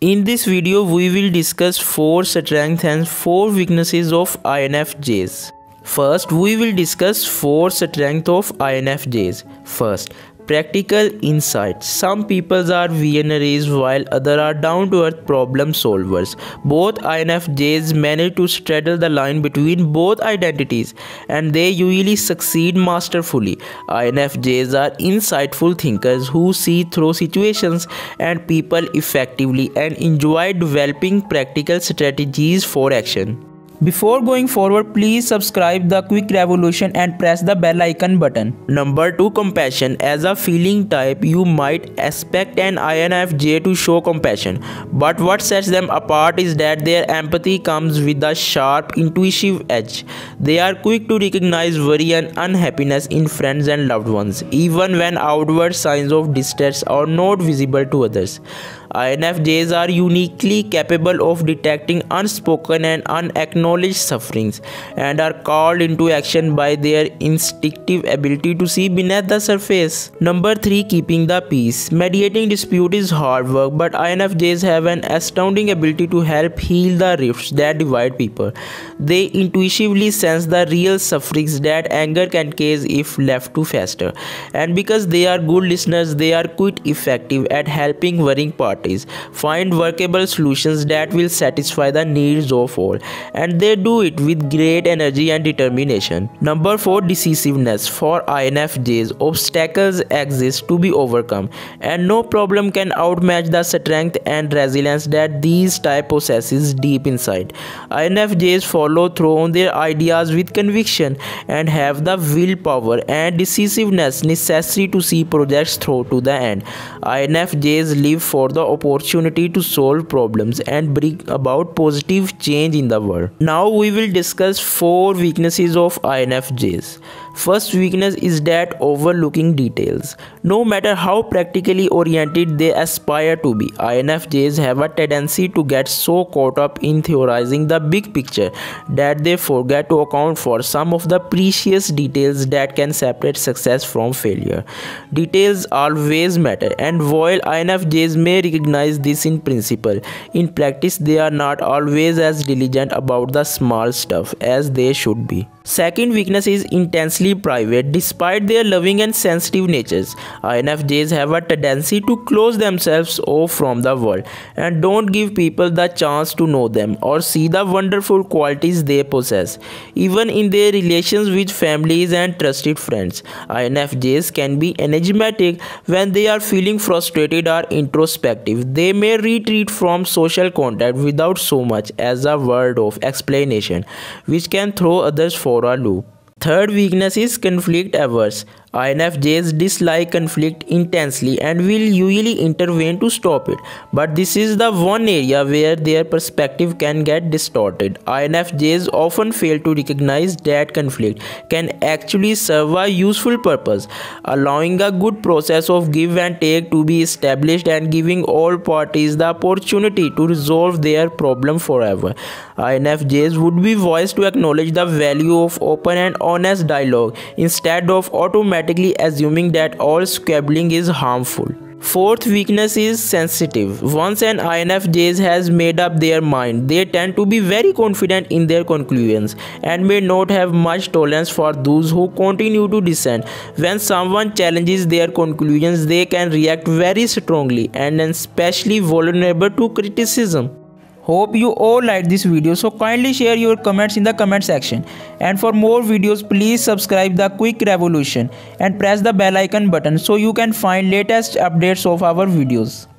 In this video, we will discuss 4 strengths and 4 weaknesses of INFJs. First, we will discuss 4 strengths of INFJs. First, practical insights. some people are visionaries while others are down to earth problem solvers. Both infjs manage to straddle the line between both identities and they usually succeed masterfully. Infjs are insightful thinkers who see through situations and people effectively and enjoy developing practical strategies for action before going forward, please subscribe the Quick Revolution and press the bell icon button. Number 2 Compassion As a feeling type, you might expect an INFJ to show compassion, but what sets them apart is that their empathy comes with a sharp, intuitive edge. They are quick to recognize worry and unhappiness in friends and loved ones, even when outward signs of distress are not visible to others. INFJs are uniquely capable of detecting unspoken and unacknowledged sufferings and are called into action by their instinctive ability to see beneath the surface. Number 3 Keeping the peace. Mediating dispute is hard work, but INFJs have an astounding ability to help heal the rifts that divide people. They intuitively sense the real sufferings that anger can cause if left to fester. And because they are good listeners, they are quite effective at helping worrying parties parties find workable solutions that will satisfy the needs of all and they do it with great energy and determination. Number 4 decisiveness. For infjs obstacles exist to be overcome and no problem can outmatch the strength and resilience that these type possesses deep inside. Infjs follow through on their ideas with conviction and have the willpower and decisiveness necessary to see projects through to the end. Infjs live for the opportunity to solve problems and bring about positive change in the world. Now we will discuss four weaknesses of INFJs. First weakness is that overlooking details. No matter how practically oriented they aspire to be, INFJs have a tendency to get so caught up in theorizing the big picture that they forget to account for some of the precious details that can separate success from failure. Details always matter, and while INFJs may recognize this in principle, in practice they are not always as diligent about the small stuff as they should be. Second weakness is private. Despite their loving and sensitive natures, INFJs have a tendency to close themselves off from the world and don't give people the chance to know them or see the wonderful qualities they possess. Even in their relations with families and trusted friends, INFJs can be enigmatic when they are feeling frustrated or introspective. They may retreat from social contact without so much as a word of explanation, which can throw others for a loop. Third weakness is conflict averse. INFJs dislike conflict intensely and will usually intervene to stop it. But this is the one area where their perspective can get distorted. INFJs often fail to recognize that conflict can actually serve a useful purpose, allowing a good process of give and take to be established and giving all parties the opportunity to resolve their problem forever. INFJs would be wise to acknowledge the value of open and honest dialogue instead of automatic automatically assuming that all squabbling is harmful. Fourth weakness is sensitive. Once an INFJ has made up their mind, they tend to be very confident in their conclusions and may not have much tolerance for those who continue to dissent. When someone challenges their conclusions, they can react very strongly and especially vulnerable to criticism. Hope you all like this video so kindly share your comments in the comment section and for more videos please subscribe the quick revolution and press the bell icon button so you can find latest updates of our videos.